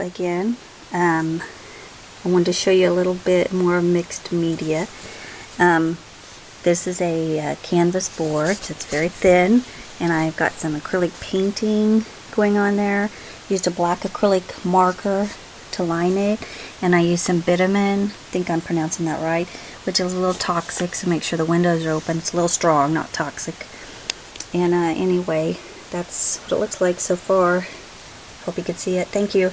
again. Um, I wanted to show you a little bit more mixed media. Um, this is a uh, canvas board. It's very thin and I've got some acrylic painting going on there. Used a black acrylic marker to line it and I used some bitumen, I think I'm pronouncing that right, which is a little toxic so make sure the windows are open. It's a little strong, not toxic. And uh, anyway, that's what it looks like so far. Hope you can see it. Thank you.